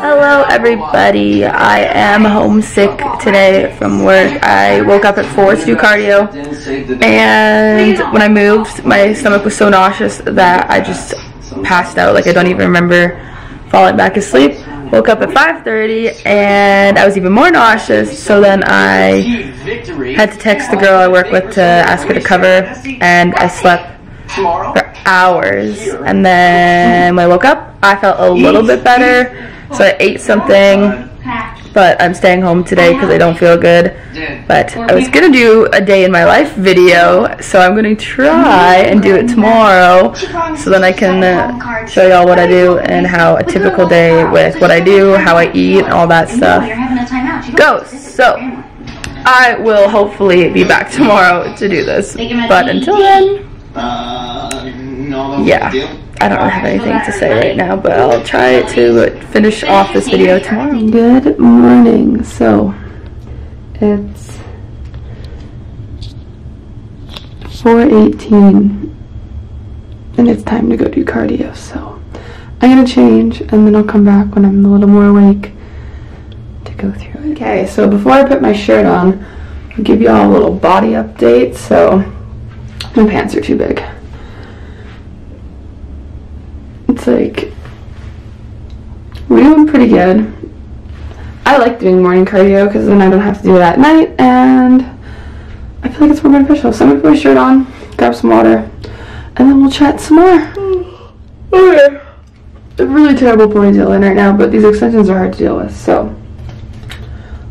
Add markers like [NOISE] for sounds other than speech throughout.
Hello everybody, I am homesick today from work. I woke up at 4 to do cardio and when I moved my stomach was so nauseous that I just passed out. Like I don't even remember falling back asleep. Woke up at 5.30 and I was even more nauseous so then I had to text the girl I work with to ask her to cover and I slept for hours. And then when I woke up I felt a little bit better. So I ate something. But I'm staying home today because I don't feel good. But I was gonna do a day in my life video, so I'm gonna try and do it tomorrow, so then I can uh, show y'all what I do and how a typical day with what I do, how I eat, all that stuff. goes. So I will hopefully be back tomorrow to do this, but until then, yeah. I don't have anything to say right now, but I'll try to finish off this video tomorrow. Good morning. So, it's 4.18 and it's time to go do cardio. So, I'm going to change and then I'll come back when I'm a little more awake to go through it. Okay, so before I put my shirt on, I'll give you all a little body update. So, my pants are too big it's like we're doing pretty good. I like doing morning cardio because then I don't have to do it at night and I feel like it's more beneficial. So I'm gonna put my shirt on, grab some water, and then we'll chat some more. [SIGHS] Okay. A really terrible ponytail in right now, but these extensions are hard to deal with, so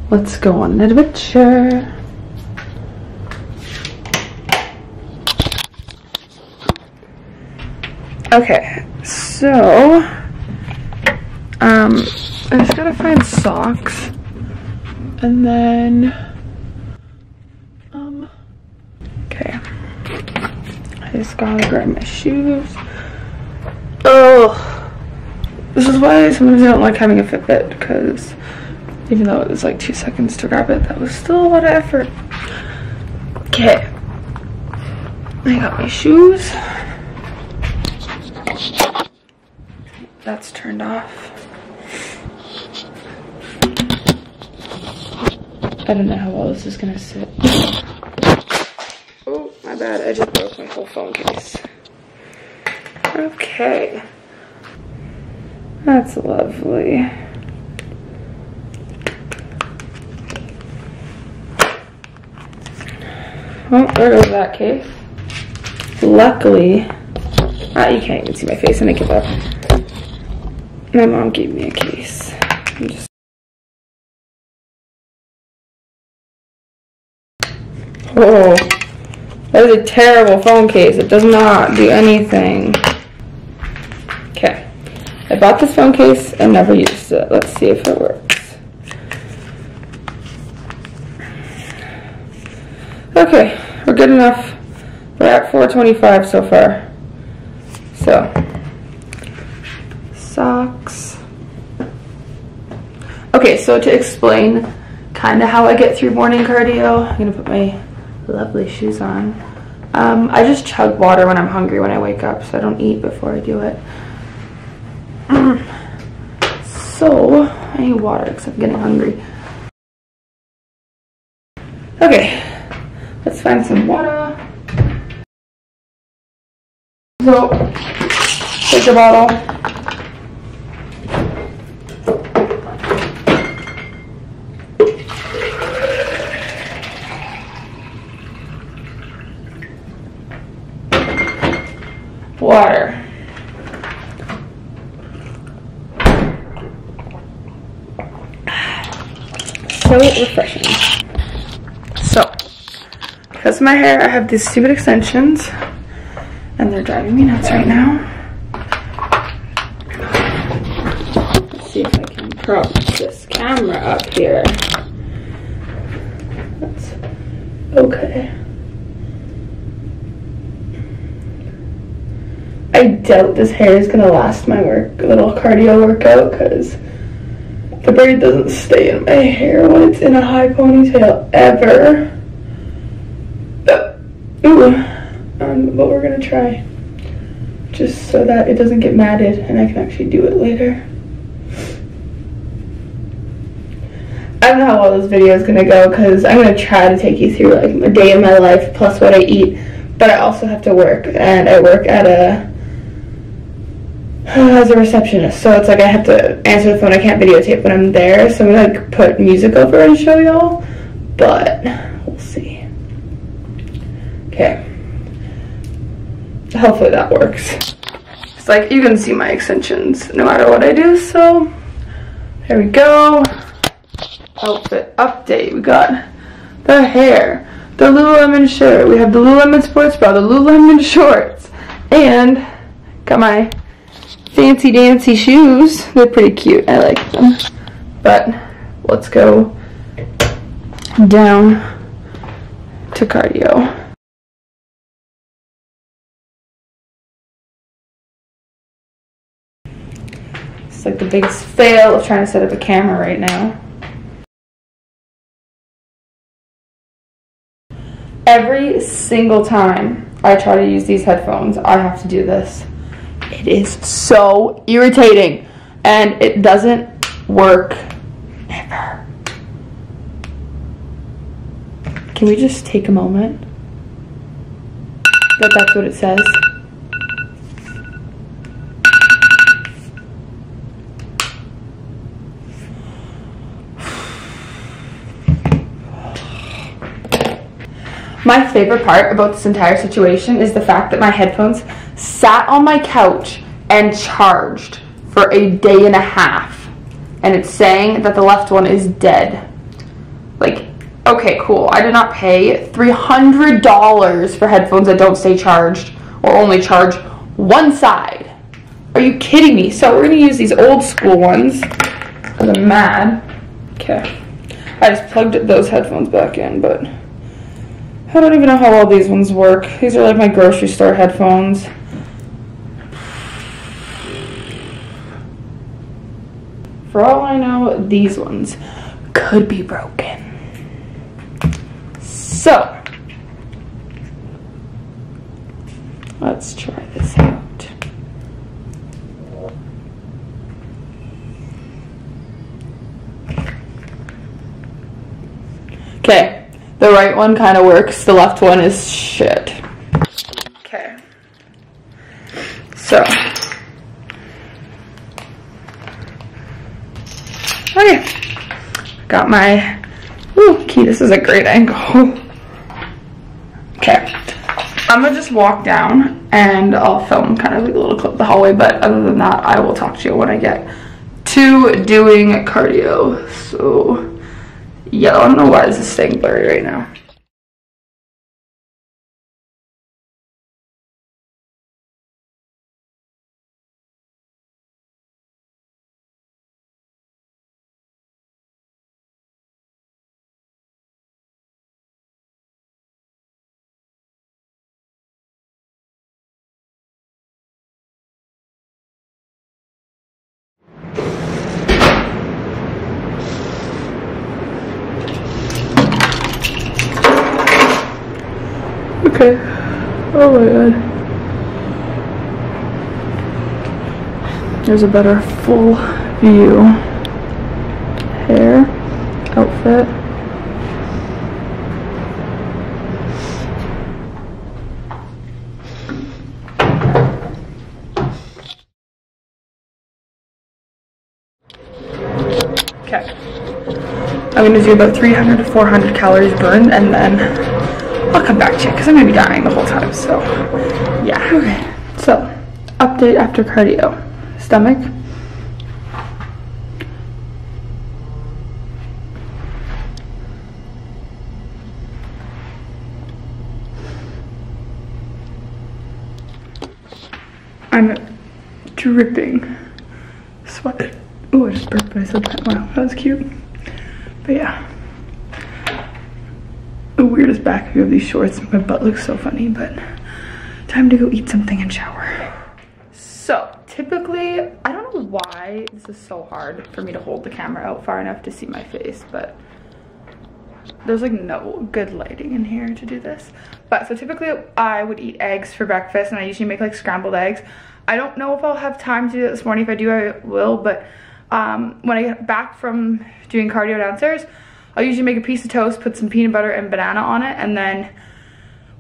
let's go on an adventure. Okay, so, um, I just gotta find socks. And then, um, okay. I just gotta grab my shoes. Oh, this is why sometimes I don't like having a Fitbit because even though it was like two seconds to grab it, that was still a lot of effort. Okay. I got my shoes. That's turned off. I don't know how well this is gonna sit. Oh, my bad, I just broke my whole phone case. Okay. That's lovely. Oh, there goes that case. Luckily, ah, you can't even see my face and I give up. My mom gave me a case. Just... Oh, that is a terrible phone case. It does not do anything. Okay, I bought this phone case and never used it. Let's see if it works. Okay, we're good enough. We're at 425 so far. So, socks. Okay, so to explain kind of how I get through morning cardio, I'm gonna put my lovely shoes on. Um, I just chug water when I'm hungry when I wake up, so I don't eat before I do it. [CLEARS THROAT] so, I need water because I'm getting hungry. Okay, let's find some water. So, take a bottle. water. So refreshing. So, because of my hair, I have these stupid extensions and they're driving me nuts right now. Let's see if I can prop this camera up here. That's okay. I doubt this hair is gonna last my work little cardio workout because the braid doesn't stay in my hair when it's in a high ponytail ever. But, ooh, um, but we're gonna try. just so that it doesn't get matted and I can actually do it later. I don't know how well this video is gonna go because I'm gonna try to take you through like a day in my life plus what I eat, but I also have to work and I work at a as a receptionist, so it's like I have to answer the phone. I can't videotape when I'm there, so I'm gonna like put music over and show y'all, but we'll see. Okay. Hopefully that works. It's like you can see my extensions no matter what I do, so there we go. Outfit update. We got the hair, the Lululemon shirt, we have the Lululemon sports bra, the Lululemon [LAUGHS] shorts, and got my fancy dancy shoes. They're pretty cute. I like them. But let's go down to cardio. It's like the biggest fail of trying to set up a camera right now. Every single time I try to use these headphones, I have to do this. It is so irritating and it doesn't work ever. Can we just take a moment? That that's what it says. My favorite part about this entire situation is the fact that my headphones sat on my couch and charged for a day and a half. And it's saying that the left one is dead. Like, okay, cool. I did not pay $300 for headphones that don't stay charged or only charge one side. Are you kidding me? So we're gonna use these old school ones. I'm mad. Okay. I just plugged those headphones back in, but I don't even know how well these ones work. These are like my grocery store headphones. For all I know, these ones could be broken. So, let's try this out. Okay, the right one kind of works, the left one is shit. Okay. So. Okay. Got my, ooh, key, this is a great angle. Okay. I'm gonna just walk down and I'll film kind of like a little clip the hallway, but other than that, I will talk to you when I get to doing cardio. So, yeah, I don't know why is this is staying blurry right now. God. There's a better full view. Hair, outfit. Okay. I'm gonna do about 300 to 400 calories burned and then I'll come back to you because I'm gonna be dying the whole time. So, yeah. Okay. So, update after cardio. Stomach. I'm dripping sweat. Oh, I just burped when I said that. Wow, that was cute. But yeah the weirdest back of these shorts. My butt looks so funny, but time to go eat something and shower. So typically, I don't know why this is so hard for me to hold the camera out far enough to see my face, but there's like no good lighting in here to do this. But so typically I would eat eggs for breakfast and I usually make like scrambled eggs. I don't know if I'll have time to do it this morning. If I do, I will. But um, when I get back from doing cardio downstairs, I'll usually make a piece of toast, put some peanut butter and banana on it. And then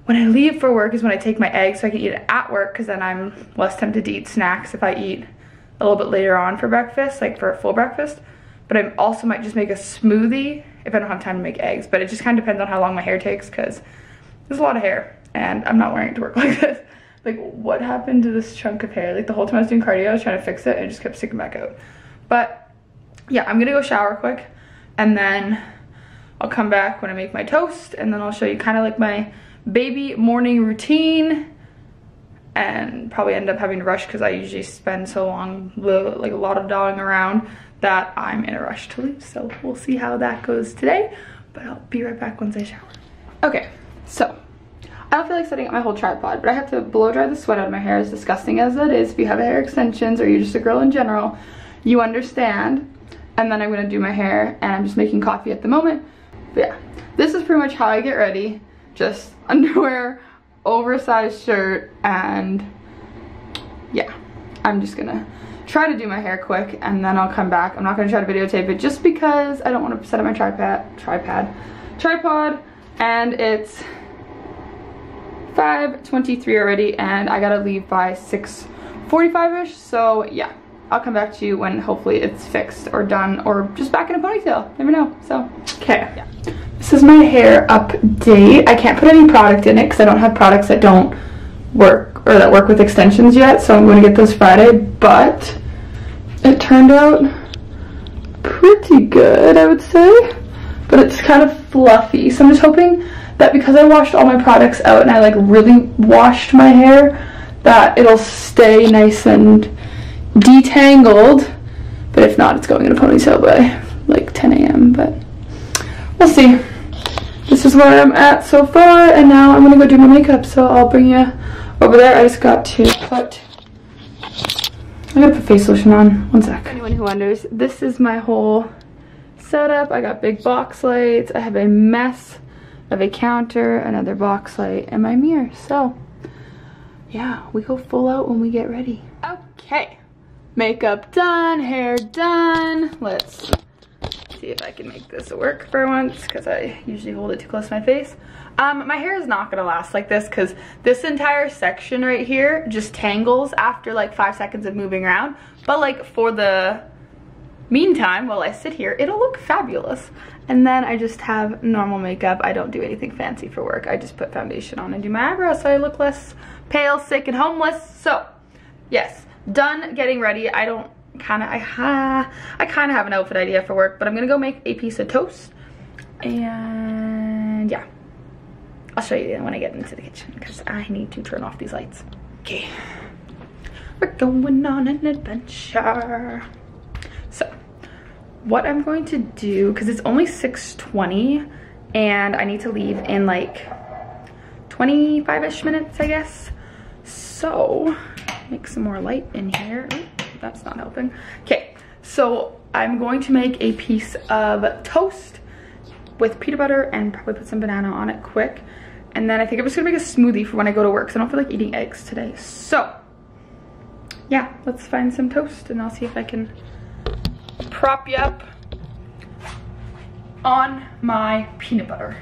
when I leave for work is when I take my eggs so I can eat it at work because then I'm less tempted to eat snacks if I eat a little bit later on for breakfast, like for a full breakfast. But I also might just make a smoothie if I don't have time to make eggs. But it just kind of depends on how long my hair takes because there's a lot of hair and I'm not wearing it to work [LAUGHS] like this like what happened to this chunk of hair like the whole time i was doing cardio i was trying to fix it and it just kept sticking back out but yeah i'm gonna go shower quick and then i'll come back when i make my toast and then i'll show you kind of like my baby morning routine and probably end up having to rush because i usually spend so long like a lot of dolling around that i'm in a rush to leave so we'll see how that goes today but i'll be right back once i shower okay so I don't feel like setting up my whole tripod, but I have to blow dry the sweat out of my hair, as disgusting as that is. If you have hair extensions or you're just a girl in general, you understand. And then I'm gonna do my hair and I'm just making coffee at the moment. But yeah, this is pretty much how I get ready. Just [LAUGHS] underwear, oversized shirt, and yeah, I'm just gonna try to do my hair quick and then I'll come back. I'm not gonna try to videotape it just because I don't wanna set up my tripod, tripod, tripod, and it's 5.23 already and I gotta leave by 6.45ish. So yeah, I'll come back to you when hopefully it's fixed or done or just back in a ponytail. Never know. So, okay. Yeah. This is my hair update. I can't put any product in it because I don't have products that don't work or that work with extensions yet. So I'm going to get those Friday. But it turned out pretty good, I would say. But it's kind of fluffy. So I'm just hoping that because I washed all my products out and I like really washed my hair that it'll stay nice and detangled but if not it's going in a ponytail by like 10 a.m. but we'll see this is where I'm at so far and now I'm gonna go do my makeup so I'll bring you over there I just got to put I gotta put face lotion on one sec anyone who wonders this is my whole setup I got big box lights I have a mess of a counter, another box light, and my mirror. So, yeah, we go full out when we get ready. Okay, makeup done, hair done. Let's see if I can make this work for once because I usually hold it too close to my face. Um, my hair is not gonna last like this because this entire section right here just tangles after like five seconds of moving around. But like for the meantime, while I sit here, it'll look fabulous. And then I just have normal makeup. I don't do anything fancy for work. I just put foundation on and do my eyebrows so I look less pale, sick, and homeless. So, yes, done getting ready. I don't kind of, I, ha, I kind of have an outfit idea for work, but I'm going to go make a piece of toast. And yeah, I'll show you when I get into the kitchen because I need to turn off these lights. Okay, we're going on an adventure. So, what I'm going to do, because it's only 6.20 and I need to leave in like 25-ish minutes, I guess. So, make some more light in here. Ooh, that's not helping. Okay, so I'm going to make a piece of toast with peanut butter and probably put some banana on it quick. And then I think I'm just gonna make a smoothie for when I go to work because I don't feel like eating eggs today. So, yeah, let's find some toast and I'll see if I can prop you up on my peanut butter.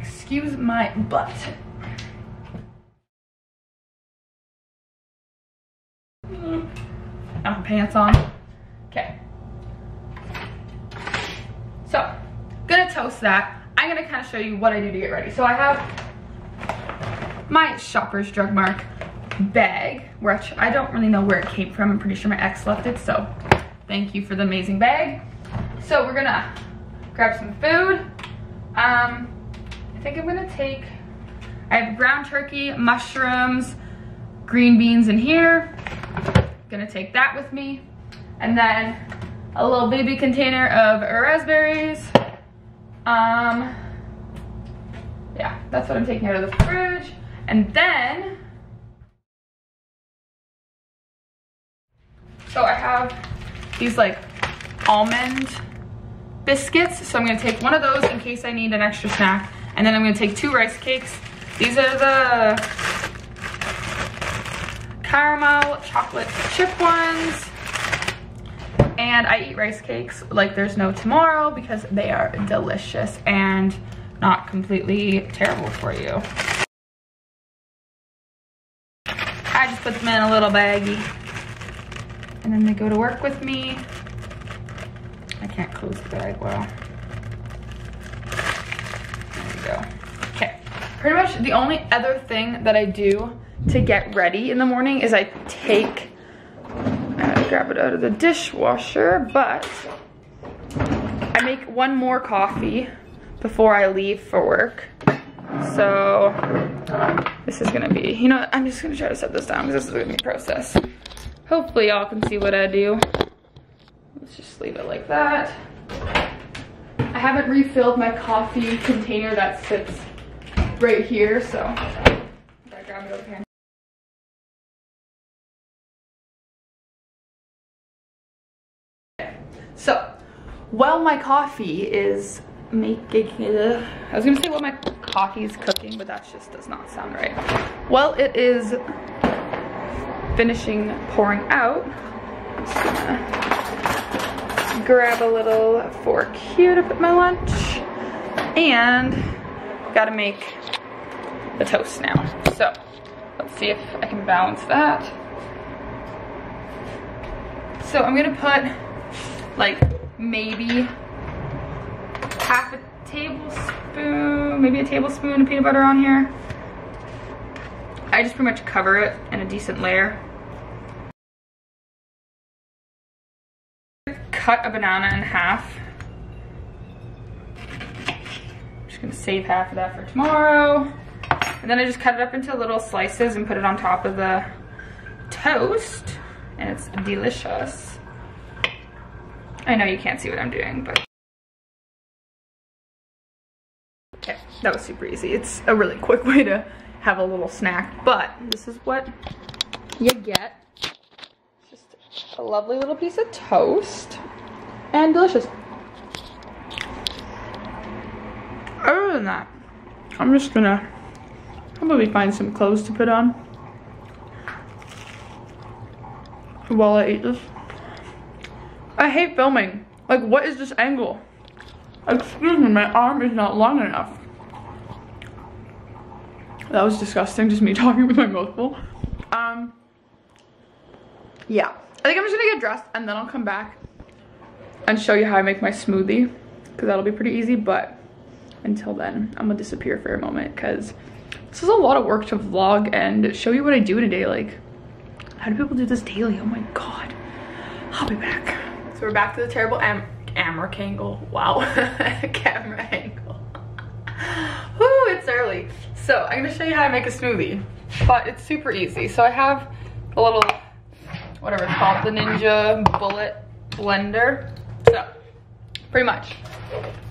Excuse my butt. Have pants on. Okay. So, gonna toast that. I'm gonna kind of show you what I do to get ready. So I have my Shoppers Drug Mart bag, which I don't really know where it came from. I'm pretty sure my ex left it, so Thank you for the amazing bag. So we're gonna grab some food. Um, I think I'm gonna take, I have ground turkey, mushrooms, green beans in here. Gonna take that with me. And then a little baby container of raspberries. Um, yeah, that's what I'm taking out of the fridge. And then, so I have these like almond biscuits. So I'm gonna take one of those in case I need an extra snack. And then I'm gonna take two rice cakes. These are the caramel chocolate chip ones. And I eat rice cakes like there's no tomorrow because they are delicious and not completely terrible for you. I just put them in a little baggie. And then they go to work with me. I can't close the bag well. There we go. Okay, pretty much the only other thing that I do to get ready in the morning is I take, uh, grab it out of the dishwasher, but I make one more coffee before I leave for work. So this is gonna be, you know, I'm just gonna try to set this down because this is gonna be a process. Hopefully y'all can see what I do. Let's just leave it like that. I haven't refilled my coffee container that sits right here, so I grab it over here. So, while my coffee is making it, uh, I was gonna say while my coffee is cooking, but that just does not sound right. Well, it is finishing pouring out. I'm just gonna grab a little fork here to put my lunch. And gotta make the toast now. So let's see if I can balance that. So I'm gonna put like maybe half a tablespoon, maybe a tablespoon of peanut butter on here. I just pretty much cover it in a decent layer. Cut a banana in half. I'm just gonna save half of that for tomorrow. And then I just cut it up into little slices and put it on top of the toast. And it's delicious. I know you can't see what I'm doing, but. Okay, that was super easy. It's a really quick way to have a little snack, but this is what you get. Just a lovely little piece of toast and delicious. Other than that, I'm just gonna probably find some clothes to put on while I eat this. I hate filming. Like, what is this angle? Excuse me, my arm is not long enough. That was disgusting, just me [LAUGHS] talking with my mouth full. Um, yeah. I think I'm just gonna get dressed and then I'll come back and show you how I make my smoothie because that'll be pretty easy, but until then, I'm gonna disappear for a moment because this is a lot of work to vlog and show you what I do in a day. Like, how do people do this daily? Oh my God. I'll be back. So we're back to the terrible am [LAUGHS] camera angle. Wow, camera angle. Woo, it's early. So I'm gonna show you how to make a smoothie, but it's super easy. So I have a little, whatever it's called, the Ninja Bullet Blender. So pretty much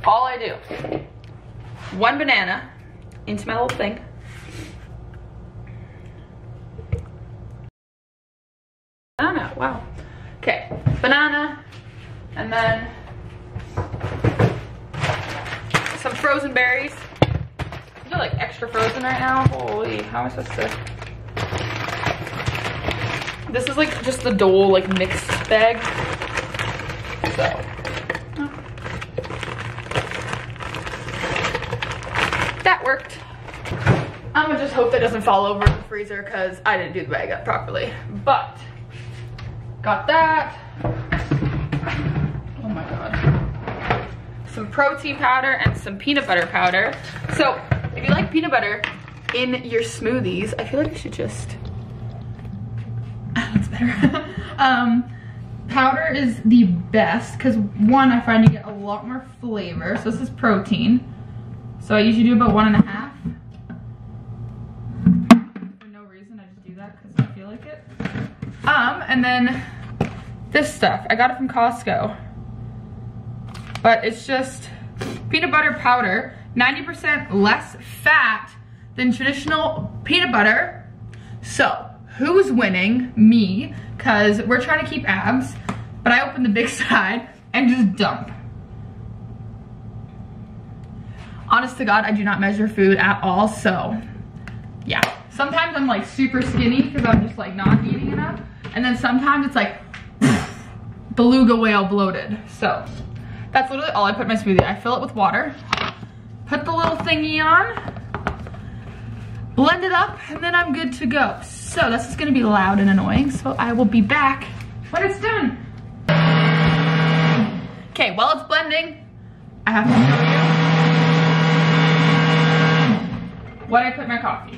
all I do, one banana into my little thing. Banana, wow. Okay, banana, and then some frozen berries. These are like extra frozen right now. Holy, how am I supposed to? This is like just the Dole like mixed bag. So. That worked. I'm gonna just hope that doesn't fall over in the freezer because I didn't do the bag up properly. But, got that. Some protein powder and some peanut butter powder. So, if you like peanut butter in your smoothies, I feel like you should just, [LAUGHS] that's better. [LAUGHS] um, powder is the best because one, I find you get a lot more flavor. So this is protein. So I usually do about one and a half. For no reason, I just do that because I feel like it. Um, and then this stuff, I got it from Costco. But it's just peanut butter powder, 90% less fat than traditional peanut butter. So, who's winning? Me, because we're trying to keep abs, but I open the big [LAUGHS] side and just dump. honest to God, I do not measure food at all, so yeah. Sometimes I'm like super skinny because I'm just like not eating enough. And then sometimes it's like [LAUGHS] beluga whale bloated. So that's literally all I put in my smoothie. I fill it with water, put the little thingy on, blend it up, and then I'm good to go. So this is gonna be loud and annoying, so I will be back when it's done. Okay, while it's blending, I have to show you what I put in my coffee.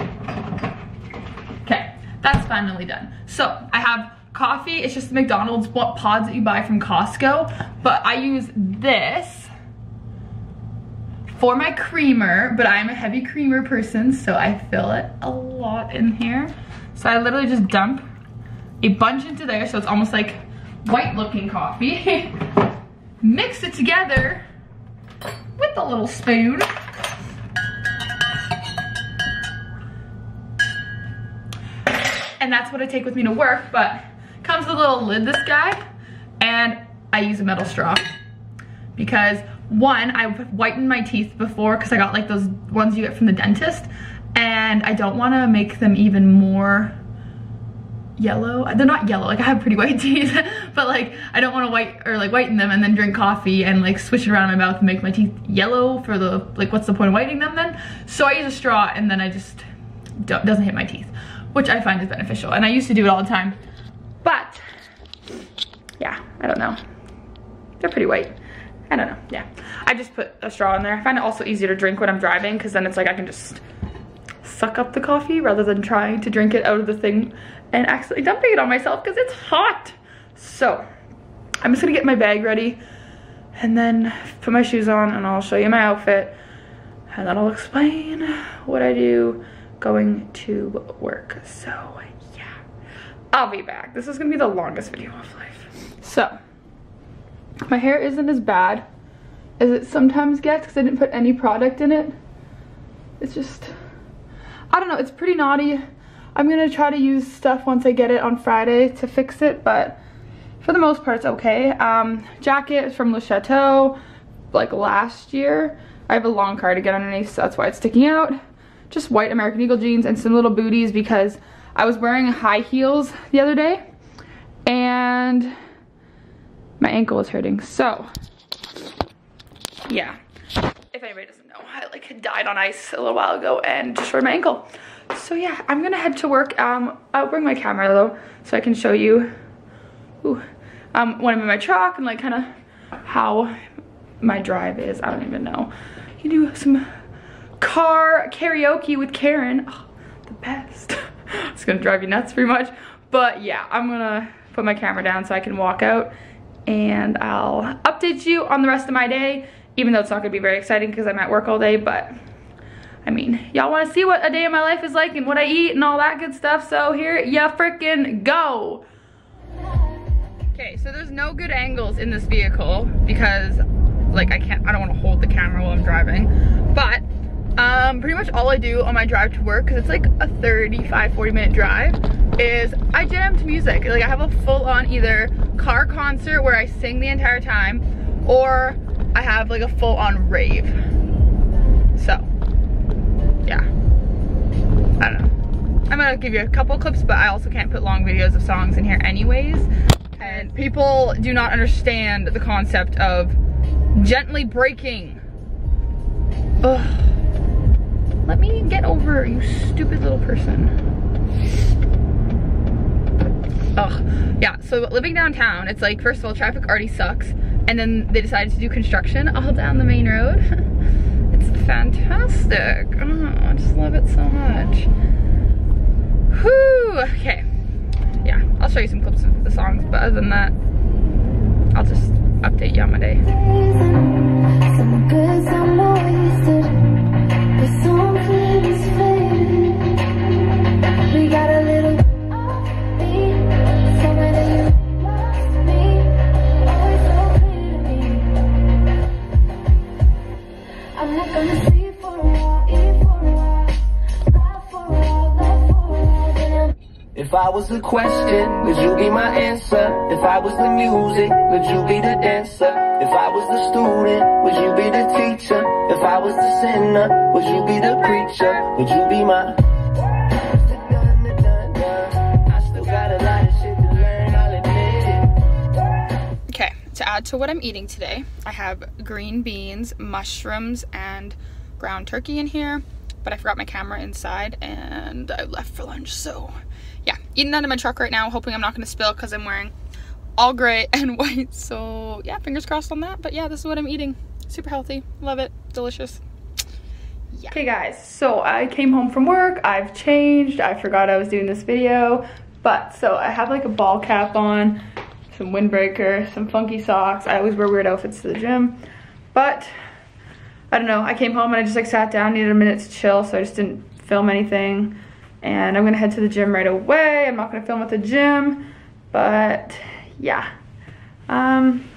Okay, that's finally done. So I have coffee, it's just McDonald's pods that you buy from Costco, but I use this for my creamer, but I'm a heavy creamer person, so I fill it a lot in here. So I literally just dump a bunch into there, so it's almost like white looking coffee. [LAUGHS] Mix it together with a little spoon. And that's what I take with me to work, but comes with a little lid, this guy, and I use a metal straw because one, I whitened my teeth before because I got like those ones you get from the dentist and I don't want to make them even more yellow. They're not yellow, like I have pretty white [LAUGHS] teeth, but like I don't want to white or like whiten them and then drink coffee and like swish it around my mouth and make my teeth yellow for the, like what's the point of whitening them then? So I use a straw and then I just, doesn't hit my teeth, which I find is beneficial. And I used to do it all the time, but yeah, I don't know. They're pretty white. I don't know, yeah. I just put a straw in there. I find it also easier to drink when I'm driving because then it's like I can just suck up the coffee rather than trying to drink it out of the thing and accidentally dumping it on myself because it's hot. So I'm just gonna get my bag ready and then put my shoes on and I'll show you my outfit and then I'll explain what I do going to work. So I'll be back. This is gonna be the longest video of life. So my hair isn't as bad as it sometimes gets because I didn't put any product in it. It's just, I don't know, it's pretty knotty. I'm gonna try to use stuff once I get it on Friday to fix it, but for the most part it's okay. Um, jacket is from Le Chateau, like last year. I have a long cardigan underneath, so that's why it's sticking out. Just white American Eagle jeans and some little booties because I was wearing high heels the other day and my ankle was hurting. So, yeah. If anybody doesn't know, I like died on ice a little while ago and destroyed my ankle. So yeah, I'm gonna head to work. Um, I'll bring my camera though, so I can show you ooh, um, when I'm in my truck and like kind of how my drive is. I don't even know. You do some car karaoke with Karen. Oh, the best. [LAUGHS] it's gonna drive you nuts pretty much. But yeah, I'm gonna put my camera down so I can walk out and I'll update you on the rest of my day, even though it's not gonna be very exciting because I'm at work all day, but I mean, y'all wanna see what a day in my life is like and what I eat and all that good stuff, so here ya freaking go. Okay, so there's no good angles in this vehicle because like I can't, I don't wanna hold the camera while I'm driving, but um, pretty much all I do on my drive to work, cause it's like a 35, 40 minute drive, is I jam to music. Like I have a full on either car concert where I sing the entire time or I have like a full on rave. So, yeah. I don't know. I'm gonna give you a couple clips, but I also can't put long videos of songs in here anyways. And people do not understand the concept of gently braking. Ugh. Let me get over, you stupid little person. Ugh. Yeah, so living downtown, it's like, first of all, traffic already sucks. And then they decided to do construction all down the main road. [LAUGHS] it's fantastic. Oh, I just love it so much. Whew, okay. Yeah, I'll show you some clips of the songs, but other than that, I'll just update you on my day. If I was the question, would you be my answer? If I was the music, would you be the dancer? If I was the student, would you be the teacher? If I was the sinner, would you be the preacher? Would you be my... Okay, to add to what I'm eating today, I have green beans, mushrooms, and ground turkey in here but I forgot my camera inside and I left for lunch, so yeah, eating out of my truck right now, hoping I'm not gonna spill because I'm wearing all gray [LAUGHS] and white, so yeah, fingers crossed on that, but yeah, this is what I'm eating. Super healthy, love it, delicious. Yeah. Okay guys, so I came home from work, I've changed, I forgot I was doing this video, but so I have like a ball cap on, some windbreaker, some funky socks. I always wear weird outfits to the gym. But I don't know, I came home and I just like sat down, needed a minute to chill, so I just didn't film anything. And I'm gonna head to the gym right away. I'm not gonna film at the gym, but yeah. Um,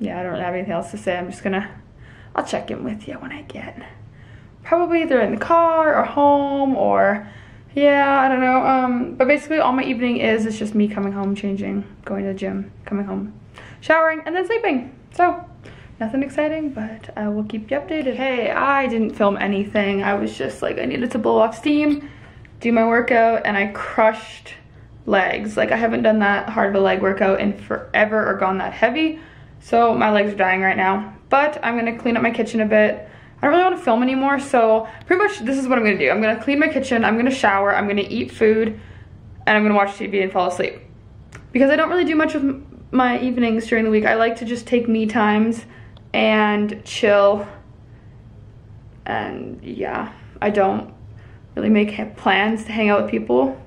yeah, I don't have anything else to say. I'm just gonna, I'll check in with you when I get, probably either in the car or home or yeah, I don't know. Um, but basically all my evening is, it's just me coming home, changing, going to the gym, coming home, showering, and then sleeping. So nothing exciting, but uh, I will keep you updated. Hey, I didn't film anything. I was just like, I needed to blow off steam, do my workout, and I crushed legs. Like I haven't done that hard of a leg workout in forever or gone that heavy. So my legs are dying right now. But I'm gonna clean up my kitchen a bit I don't really want to film anymore, so pretty much this is what I'm gonna do. I'm gonna clean my kitchen, I'm gonna shower, I'm gonna eat food, and I'm gonna watch TV and fall asleep. Because I don't really do much with my evenings during the week. I like to just take me times and chill. And yeah, I don't really make plans to hang out with people.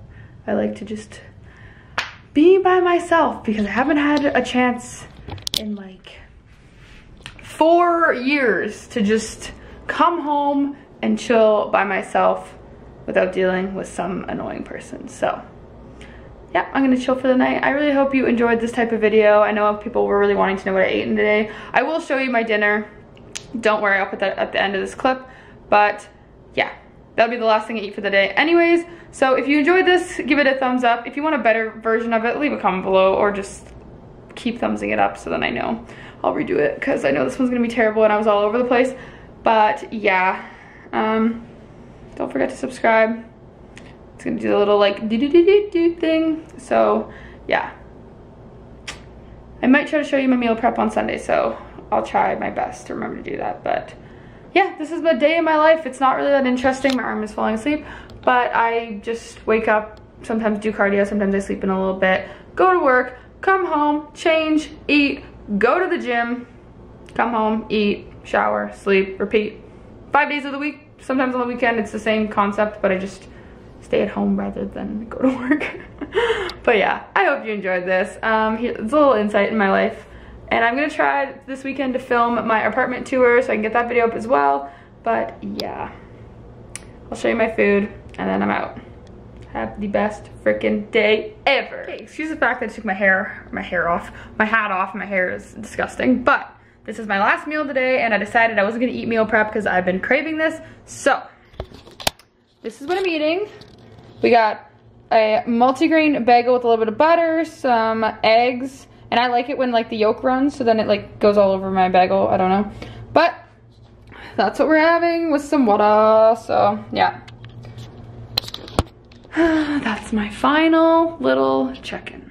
I like to just be by myself because I haven't had a chance in like four years to just come home and chill by myself without dealing with some annoying person. So yeah, I'm gonna chill for the night. I really hope you enjoyed this type of video. I know people were really wanting to know what I ate in today. I will show you my dinner. Don't worry, I'll put that at the end of this clip. But yeah, that'll be the last thing I eat for the day anyways. So if you enjoyed this, give it a thumbs up. If you want a better version of it, leave a comment below or just keep thumbsing it up so then I know I'll redo it because I know this one's gonna be terrible and I was all over the place. But yeah, um, don't forget to subscribe. Gonna do the little like do do do do do thing. So yeah, I might try to show you my meal prep on Sunday. So I'll try my best to remember to do that. But yeah, this is the day in my life. It's not really that interesting. My arm is falling asleep, but I just wake up, sometimes do cardio, sometimes I sleep in a little bit, go to work, come home, change, eat, go to the gym, come home, eat, shower, sleep, repeat. Five days of the week. Sometimes on the weekend it's the same concept, but I just stay at home rather than go to [LAUGHS] work. but yeah, I hope you enjoyed this. Um, it's a little insight in my life. And I'm gonna try this weekend to film my apartment tour so I can get that video up as well. But yeah, I'll show you my food and then I'm out. Have the best freaking day ever. Okay, excuse the fact that I took my hair, my hair off, my hat off, my hair is disgusting, but this is my last meal today and I decided I wasn't gonna eat meal prep because I've been craving this. So, this is what I'm eating. We got a multigrain bagel with a little bit of butter, some eggs, and I like it when like the yolk runs so then it like goes all over my bagel, I don't know. But that's what we're having with some water, so yeah. [SIGHS] that's my final little check-in.